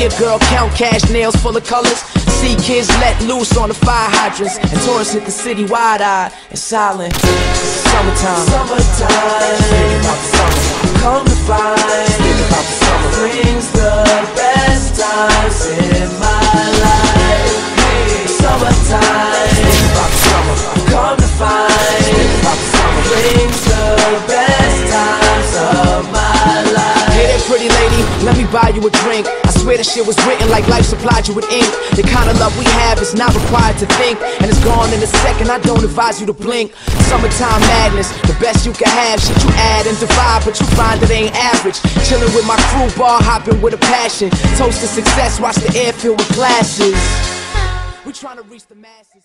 See a girl count cash, nails full of colors. See kids let loose on the fire hydrants. And tourists hit the city wide eyed and silent. Summertime. Summertime. Me buy you a drink. I swear this shit was written like life supplied you with ink. The kind of love we have is not required to think, and it's gone in a second. I don't advise you to blink. Summertime madness, the best you can have. Shit you add and divide, but you find it ain't average. Chilling with my crew, bar hopping with a passion. Toast to success, watch the air fill with glasses. We trying to reach the masses.